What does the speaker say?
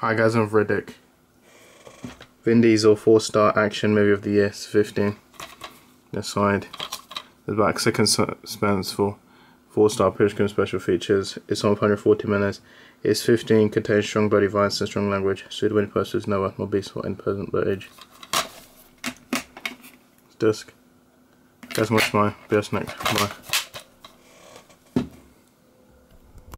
Hi guys, I'm Riddick. Vin Diesel 4 star action movie of the year. 15. This side. The back second suspense for 4 star Pushkin special features. It's on 140 minutes. It's 15, contains strong body violence and strong language. Suitable in is no more peaceful in present age. Disc. Guys, much my best neck. Bye.